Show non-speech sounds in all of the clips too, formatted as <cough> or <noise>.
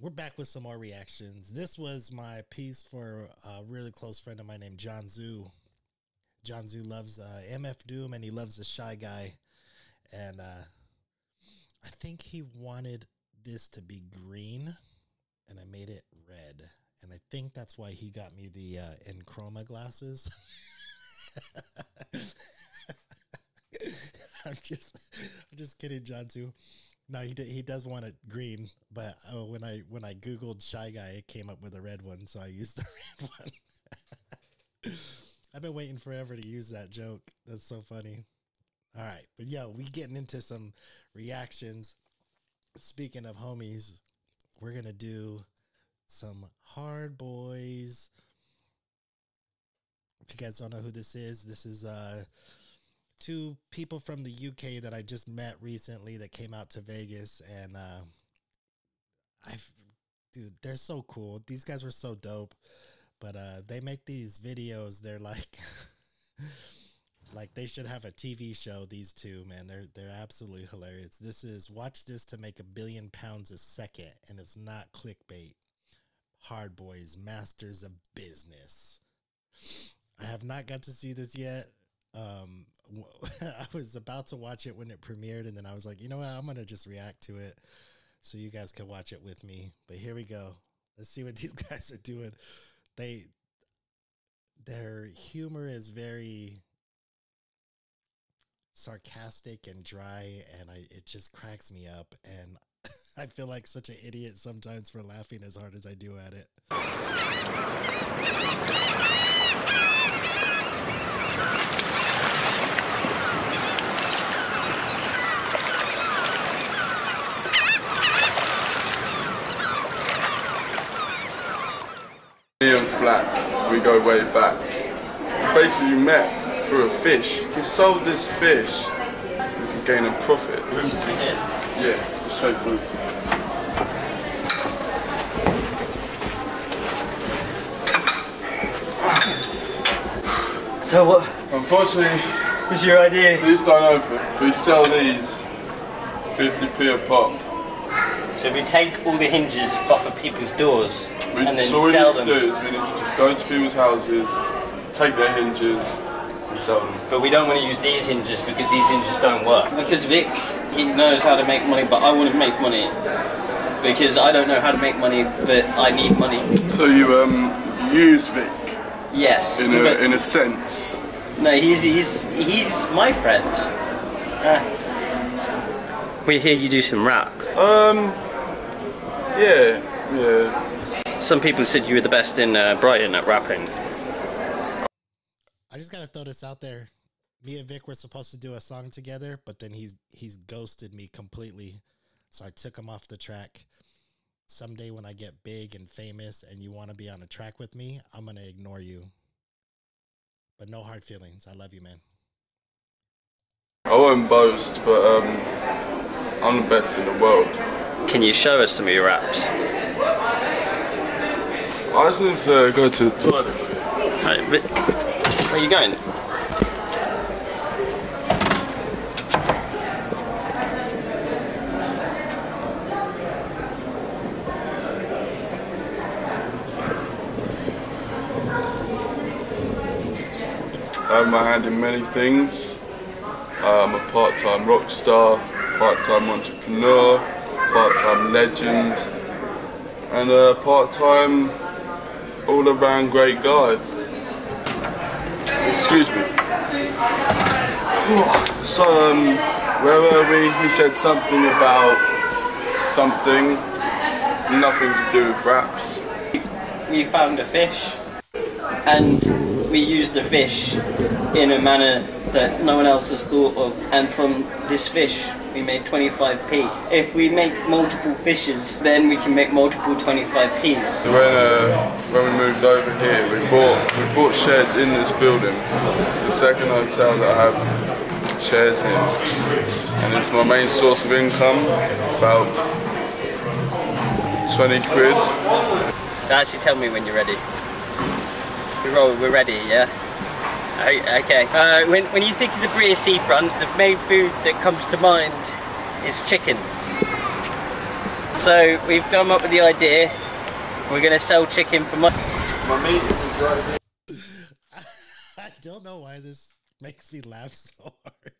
we're back with some more reactions. This was my piece for a really close friend of mine named John Zoo. John Zoo loves uh, MF Doom and he loves the Shy Guy. And uh, I think he wanted this to be green and I made it red. And I think that's why he got me the uh, Enchroma glasses. <laughs> I'm just, I'm just kidding, John. Too. No, he he does want it green, but oh, when I when I googled shy guy, it came up with a red one, so I used the <laughs> red one. I've been waiting forever to use that joke. That's so funny. All right, but yo, we getting into some reactions. Speaking of homies, we're gonna do some Hard Bois. If you guys don't know who this is, this is uh two people from the UK that I just met recently that came out to Vegas and uh I dude, they're so cool. These guys were so dope. But uh they make these videos, they're like <laughs> like they should have a TV show these two, man. They're they're absolutely hilarious. This is watch this to make a billion pounds a second and it's not clickbait. Hard Bois, Masters of Business. I have not got to see this yet. Um, <laughs> I was about to watch it when it premiered, and then I was like, you know what? I'm gonna just react to it so you guys can watch it with me. But here we go. Let's see what <laughs> these guys are doing. They their humor is very sarcastic and dry, and I it just cracks me up. And <laughs> I feel like such an idiot sometimes for laughing as hard as I do at it. Me and Flat, we go way back. Basically you met through a fish. He sold this fish, we could gain a profit. Yeah, straight through. So what Unfortunately, was your idea? these don't open. We sell these 50p a pop. So we take all the hinges off of people's doors We, and then so all we sell need to them. do is we need to just go into people's houses, take their hinges, and sell them. But we don't want to use these hinges because these hinges don't work. Because Vic, he knows how to make money, but I want to make money. Because I don't know how to make money, but I need money. So you um use Vic Yes. in a in a sense. no, he's he's he's my friend. Uh, we hear you do some rap. Um. Yeah. Yeah. Some people said you were the best in uh, Brighton at rapping. I just gotta throw this out there. Me and Vic were supposed to do a song together, but then he's he's ghosted me completely. So I took him off the track. Someday when I get big and famous and you want to be on a track with me, I'm gonna ignore you. But no hard feelings. I love you, man. I won't boast, but um, I'm the best in the world. Can you show us some of your apps? I just need to go to the toilet. Right, where are you going? I have my hand in many things. Uh, I'm a part-time rock star, part-time entrepreneur, part-time legend, and a part-time all-around great guy. Excuse me. <sighs> So, um, where were we? We said something about something, nothing to do with raps. We found a fish and we used the fish in a manner that no one else has thought of and from this fish we made 25p. If we make multiple fishes then we can make multiple 25p's. So when, uh, when we moved over here, we bought we bought shares in this building. This is the second hotel that I have shares in, and it's my main source of income. About twenty quid. Actually tell me when you're ready. We're, roll, we're ready, yeah? O- Okay. Uh, when, when you think of the British seafront, the main food that comes to mind is chicken. So we've come up with the idea. We're gonna sell chicken for money. My meat is right. <laughs> I don't know why this makes me laugh so hard.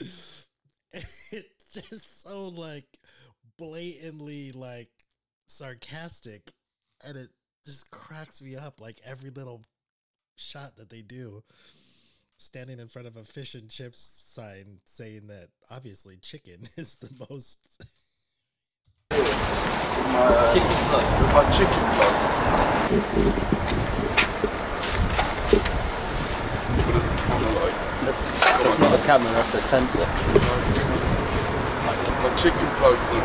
<laughs> it's just so like blatantly like sarcastic and it just cracks me up like every little shot that they do standing in front of a fish and chips sign saying that obviously chicken <laughs> is the most My, Chicken plug. my chicken plug. What does it camera like? That's not a camera, that's a sensor. My chicken plugs in.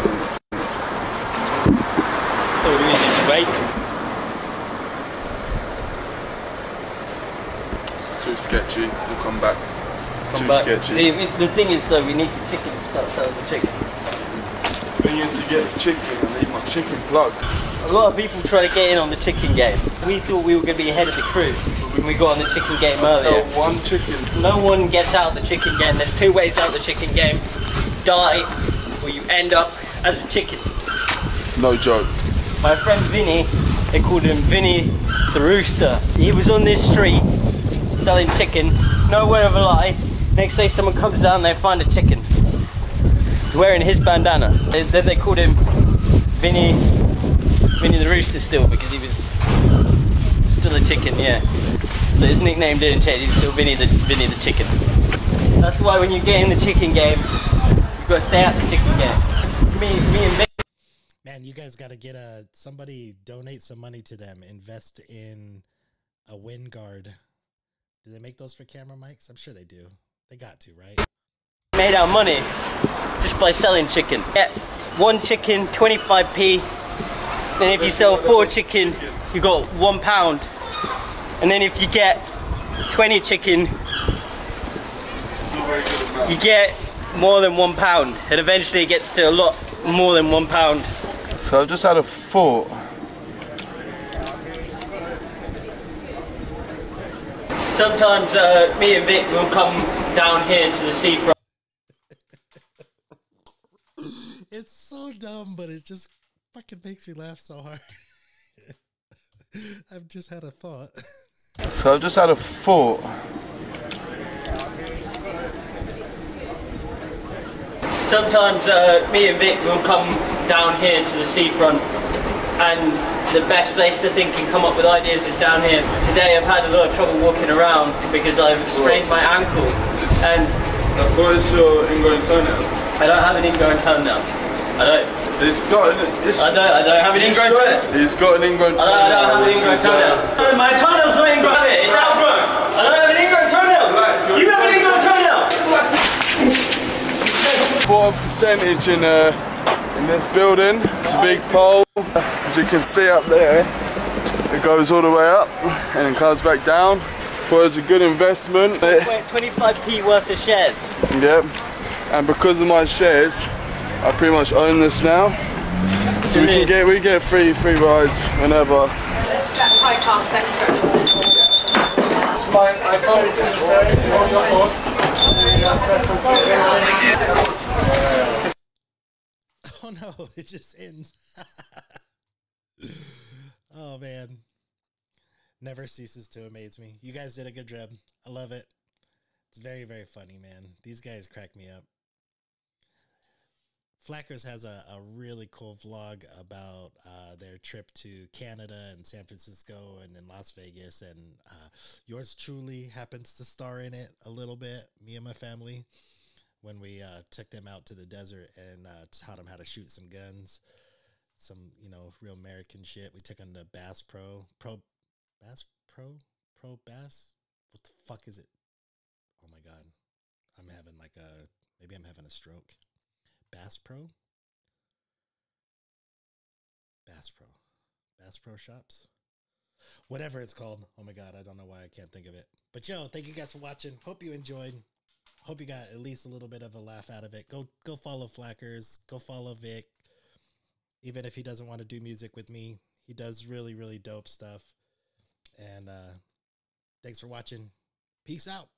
So we're just wait. Too sketchy. We'll come back. Come too back. sketchy. See, it- the thing is though, we need the chicken to start selling the chicken. thing is to get chicken. Need my chicken plug. A lot of people try to get in on the chicken game. We thought we were going to be ahead of the crew when we got on the chicken game earlier. one chicken. No one gets out of the chicken game. There's two ways out of the chicken game. Die, or you end up as a chicken. No joke. My friend Vinny, they called him Vinny the Rooster. He was on this street selling chicken, no word of a lie. Next day someone comes down, they find a chicken. He's wearing his bandana. They, they, they called him Vinny, Vinny the Rooster still because he was still a chicken, yeah. So his nickname didn't change, he's still Vinny the, Vinny the Chicken. That's why when you get in the chicken game, you've got to stay out the chicken game. Me, me and Vic Man, you guys got to get a somebody donate some money to them. Invest in a wind guard. Do they make those for camera mics? I'm sure they do. They got to, right? made our money just by selling chicken. Get one chicken, 25p. Then if you sell four chicken, you got one pound. And then if you get 20 chicken, It's not very good at math. you get more than one pound. And eventually it gets to a lot more than one pound. So I've just had a thought. Sometimes uh, me and Vic will come down here to the seafront. <laughs> It's so dumb, but it just fucking makes me laugh so hard. <laughs> I've just had a thought. So I've just had a thought. Sometimes uh, me and Vic will come down here to the seafront, and the best place to think and come up with ideas is down here. Today I've had a lot of trouble walking around because I've sprained my ankle, and I thought it's your ingrown toenail. I don't have an ingrown toenail. I don't. It's got an. It's, I don't. I don't have an ingrown toenail. He's got an ingrown I toenail. don't, I don't have an ingrown is, uh, toenail. No, my toenail's not ingrown. It's outgrown. I don't have an ingrown toenail. You have an ingrown toenail. What percentage in uh, in this building? It's a big pole, as you can see up there. It goes all the way up and it comes back down. Thought it was a good investment. 25p worth of shares. Yep. And because of my shares, I pretty much own this now. So we can get we get free free rides whenever. <laughs> Oh no, it just ends. <laughs> oh man. Never ceases to amaze me. You guys did a good job. I love it. It's very, very funny, man. These guys crack me up. Flackers has a, a really cool vlog about uh, their trip to Canada and San Francisco and in Las Vegas. And uh, yours truly happens to star in it a little bit, me and my family when we uh, took them out to the desert and uh, taught them how to shoot some guns, some you know real American shit. We took them to Bass Pro, Pro, Bass Pro, Pro Bass. What the fuck is it? Oh my god, I'm having like a maybe I'm having a stroke. Bass Pro, Bass Pro, Bass Pro Shops. Whatever it's called. Oh my god, I don't know why I can't think of it. But yo, thank you guys for watching. Hope you enjoyed hope you got at least a little bit of a laugh out of it. Go go follow Flackers. Go follow Vic. Even if he doesn't want to do music with me, he does really really dope stuff. And uh, thanks for watching. Peace out.